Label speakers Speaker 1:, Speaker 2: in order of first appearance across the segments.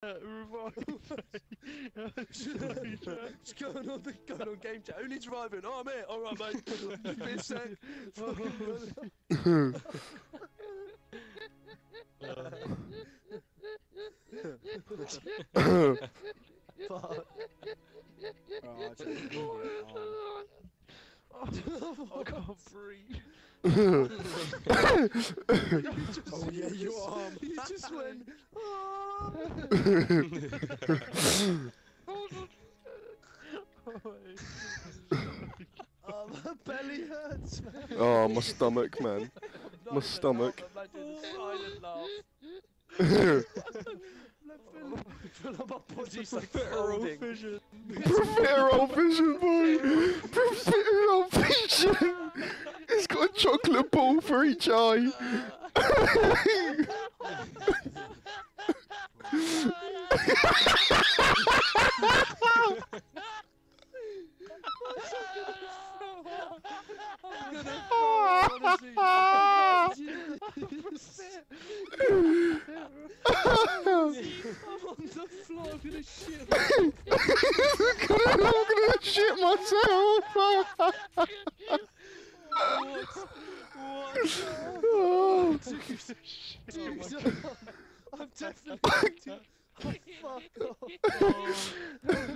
Speaker 1: What's going on? Going on game chat? Who needs reviving? Oh, I'm here. All right, mate. Give me a sec. Fuck.
Speaker 2: Oh, just leave it. Oh.
Speaker 3: I can't breathe.
Speaker 2: Oh, yeah, you are.
Speaker 1: You just went. "Ah." Oh, my belly hurts. man.
Speaker 4: oh, my stomach, man. My stomach.
Speaker 1: laugh, Imagine the silent laugh. I feel like my body's like folding.
Speaker 3: vision.
Speaker 4: Peripheral vision, boy. Peripheral vision. He's got a chocolate ball for each eye.
Speaker 1: I'm gonna throw honestly. I'm on the floor, I'm gonna shit.
Speaker 4: I'm gonna shit myself. Oh.
Speaker 1: I'm definitely. Oh, fuck off.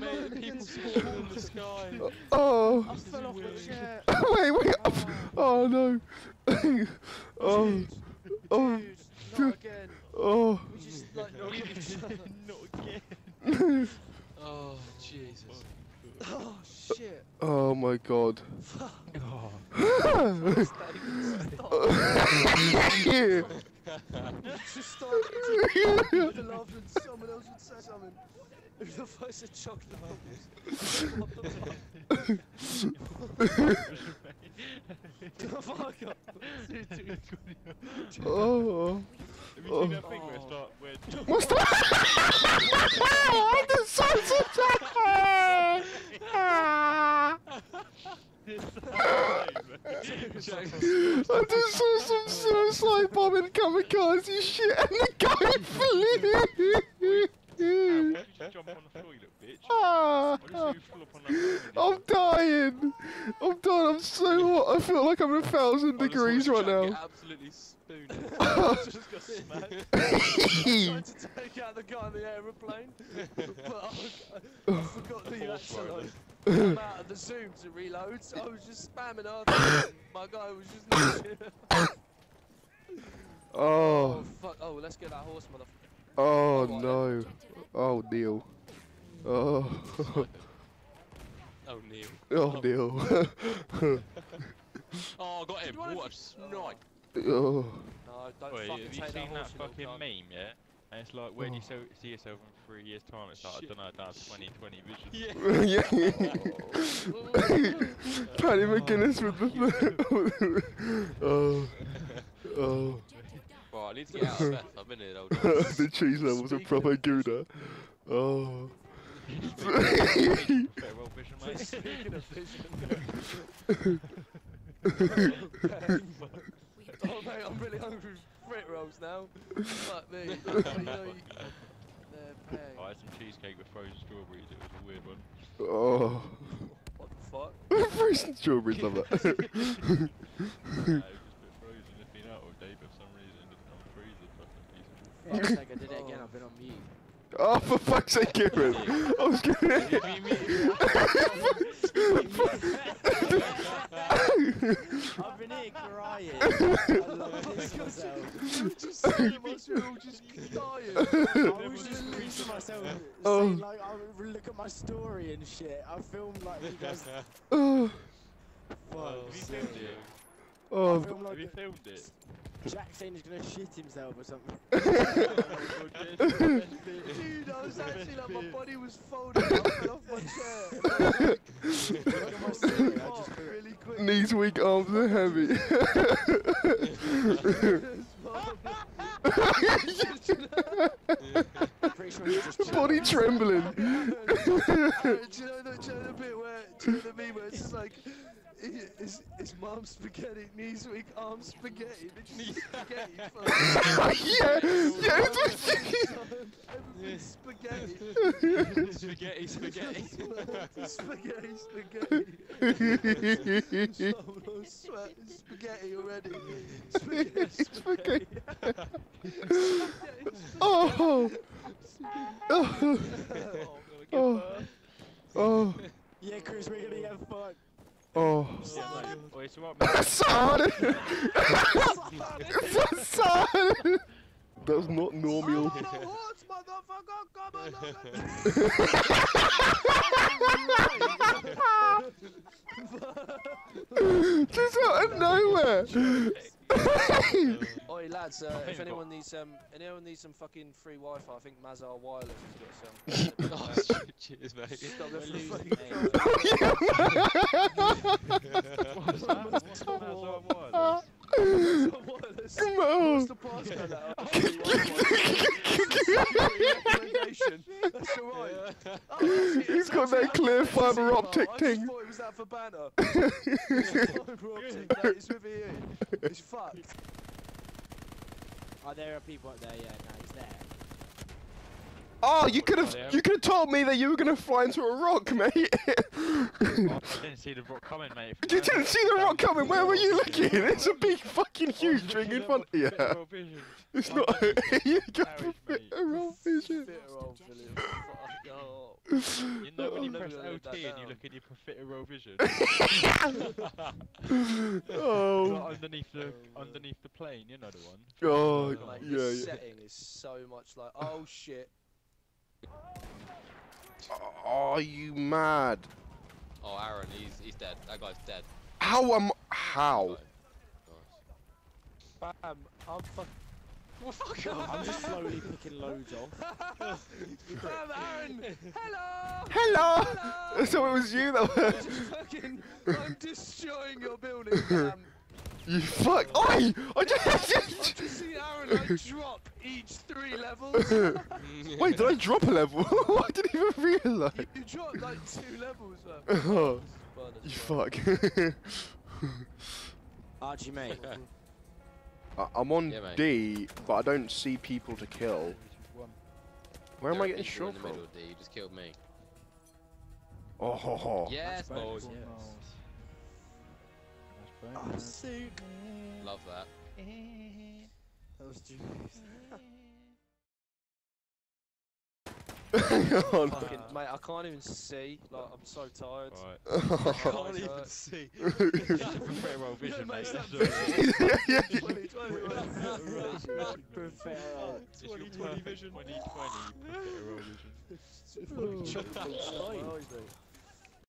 Speaker 3: Mate, people fall in the sky.
Speaker 4: Oh.
Speaker 1: I fell off my chair.
Speaker 4: Wait, wait. Oh no. Oh. Oh.
Speaker 1: Dude, not again.
Speaker 4: Oh.
Speaker 1: We just like not again.
Speaker 3: Not again. Oh, Jesus.
Speaker 1: Oh. oh shit.
Speaker 4: Oh my god. Oh. Yeah.
Speaker 1: Just started to laugh and someone else would say something. If the first said chocolate bubbles. Fuck off.
Speaker 4: Oh.
Speaker 3: Have you seen that thing where it's like, where
Speaker 4: What's that? the I just saw some suicide bombing kamikaze shit and the guy flew.
Speaker 3: Why did you jump on the floor, you little bitch?
Speaker 4: Ah.
Speaker 3: Why did you fall up on that
Speaker 4: I'm dying. I'm dying. I'm so hot. I feel like I'm a thousand degrees right now.
Speaker 3: Absolutely spooned. just got smacked.
Speaker 1: to take out the guy in the aeroplane, but I, I forgot that you had to come out of the zoom to reload. So I was just spamming. My guy was just. Oh
Speaker 4: Oh.
Speaker 1: fuck! Oh, let's get that horse, motherfucker.
Speaker 4: Oh no. Oh, oh. oh Neil. Oh.
Speaker 3: Oh, Neil.
Speaker 4: Oh Neil.
Speaker 3: Oh, I got him.
Speaker 1: you wanna-
Speaker 3: What a snipe.
Speaker 4: oh.
Speaker 1: No, don't
Speaker 5: Wait,
Speaker 1: fucking
Speaker 5: have you
Speaker 1: take
Speaker 5: seen
Speaker 1: that
Speaker 5: that
Speaker 1: horse. you little
Speaker 5: fucking
Speaker 1: cunt.
Speaker 5: meme, yeah? And it's like, where do you
Speaker 4: Oh.
Speaker 5: so, see yourself in three years' time? It's like, I
Speaker 3: Shit.
Speaker 5: don't know, that's 2020 vision.
Speaker 3: Yeah.
Speaker 4: yeah. Paddy oh, McGuinness with the. oh. Oh.
Speaker 3: Right, I need to get out of bed. I've been here all
Speaker 4: the cheese levels are proper gouda. Oh.
Speaker 5: Very well vision, mate.
Speaker 1: Speaking of vision. oh mate, I'm really hungry for frit rolls now. Fuck me. You know, you-
Speaker 5: I had some cheesecake with frozen strawberries, it was a weird one.
Speaker 4: Oh.
Speaker 1: What the fuck?
Speaker 4: Frozen strawberries, love that
Speaker 5: it was just a bit frozen, it's been out all day, but for some reason it didn't come freezer. Fucking piece of
Speaker 2: Fuck's sake, I did it again. Oh. I've been on mute.
Speaker 4: oh, for fuck's sake, Kieran. I was gonna.
Speaker 2: I've been here crying. I love this myself.
Speaker 1: You just said it must be all just dying.
Speaker 2: I was just pissing myself.
Speaker 4: Oh.
Speaker 2: Like, I look at my story and shit. I filmed like you guys.
Speaker 4: Oh.
Speaker 2: Fuck.
Speaker 5: Have you filmed it?
Speaker 4: Oh.
Speaker 5: Have you filmed it?
Speaker 2: Jack saying he's gonna shit himself or something.
Speaker 1: Oh Dude, I was actually like, my body was folded. I fell off my chair.
Speaker 2: Look at. I
Speaker 1: Oh,
Speaker 2: just
Speaker 1: really quick.
Speaker 4: Knees weak, arms are heavy.
Speaker 2: sure
Speaker 4: Body trembling.
Speaker 1: do you know the, do you know the bit where, do you know the meme where it's just like, His, his, his spaghetti, knees weak, arms spaghetti, literally spaghetti.
Speaker 4: yeah, yeah, it's
Speaker 1: Everything's spaghetti.
Speaker 3: spaghetti, spaghetti.
Speaker 1: spaghetti, spaghetti. Oh, no, sweat. Spaghetti already. Spaghetti, oh. spaghetti.
Speaker 4: oh, oh, oh, oh,
Speaker 2: Yeah, Chris, we're gonna get fun.
Speaker 4: Oh.
Speaker 5: Wait, so what?
Speaker 4: Son! Son! That's not normal.
Speaker 1: I'm on a horse, motherfucker. Come
Speaker 4: Just out of nowhere.
Speaker 1: Oi lads, uh, if
Speaker 5: we've
Speaker 1: anyone needs um, anyone needs some fucking free Wi-Fi, I think Mazar Wireless has got
Speaker 3: oh,
Speaker 1: some.
Speaker 3: cheers, mate.
Speaker 1: Just got
Speaker 2: We're
Speaker 1: the
Speaker 2: losing
Speaker 1: fucking-
Speaker 5: What's that? What's the Mazar wireless?
Speaker 1: Wireless.
Speaker 4: Come
Speaker 1: What's
Speaker 4: on.
Speaker 1: the passcode out? Recommendation. That's alright. Oh, that's it,
Speaker 4: He's
Speaker 1: it's
Speaker 4: got that clear fibre optic thing.
Speaker 1: just thought it was out for banner. fibre optic, mate, it's with you. It's fucked.
Speaker 2: Oh, there are people up there. Yeah, no, he's there.
Speaker 4: Oh, you could have you could have told me that you were gonna fly into a rock, mate.
Speaker 5: Oh, I didn't see the rock coming, mate.
Speaker 4: you didn't see the rock coming. Where were you looking? There's a big fucking huge thing in front. Yeah, it's
Speaker 5: Oh,
Speaker 4: not.
Speaker 5: that's
Speaker 4: you got
Speaker 5: Garage, mate.
Speaker 4: wrong vision.
Speaker 1: Fitter old William. Fuck off.
Speaker 5: You know when oh,
Speaker 1: you
Speaker 5: press
Speaker 1: gonna
Speaker 5: LT and you look at your profiterole vision?
Speaker 4: Oh,
Speaker 5: Like underneath the underneath the plane, you know the one.
Speaker 4: oh,
Speaker 1: Like,
Speaker 4: yeah,
Speaker 1: this
Speaker 4: yeah.
Speaker 1: setting is so much like, oh shit.
Speaker 4: Are you mad?
Speaker 3: Oh, Aaron, he's he's dead. That guy's dead.
Speaker 4: How am? How?
Speaker 1: Bam, I'm fucking. Well, fuck
Speaker 2: I'm just slowly picking loads off.
Speaker 1: Bam, Aaron! Hello!
Speaker 4: Hello.
Speaker 1: Hello!
Speaker 4: So it was you that were.
Speaker 1: just fucking, I'm destroying your building, Bam.
Speaker 4: You fuck. Oi! I just.
Speaker 1: I've just Aaron like drop each three levels.
Speaker 4: Wait, did I drop a level? I didn't even realise.
Speaker 1: you dropped like two levels, man.
Speaker 4: Oh, you
Speaker 1: well.
Speaker 4: fuck.
Speaker 2: Archie, mate.
Speaker 4: I- I'm on
Speaker 3: Yeah, mate.
Speaker 4: D, but I don't see people to kill. Where am I getting shot
Speaker 3: in the
Speaker 4: from?
Speaker 3: middle, D. You just killed me.
Speaker 4: Oh, ho, ho.
Speaker 3: Yes,
Speaker 2: That's
Speaker 3: boys.
Speaker 2: bonus,
Speaker 5: That's
Speaker 2: Oh, suit.
Speaker 3: Love that.
Speaker 2: That was too
Speaker 4: Hang on.
Speaker 1: Fucking, mate, I can't even see. Like, I'm so tired.
Speaker 5: Right.
Speaker 1: My eyes
Speaker 3: even
Speaker 1: hurt.
Speaker 3: see.
Speaker 5: Profiterole vision,
Speaker 1: mate,
Speaker 5: mate.
Speaker 1: that
Speaker 5: That's
Speaker 1: vision.
Speaker 4: yeah,
Speaker 1: 2020,
Speaker 2: Profiterole.
Speaker 5: It's your perfect 2020 profiterole vision.
Speaker 1: My eyes, mate.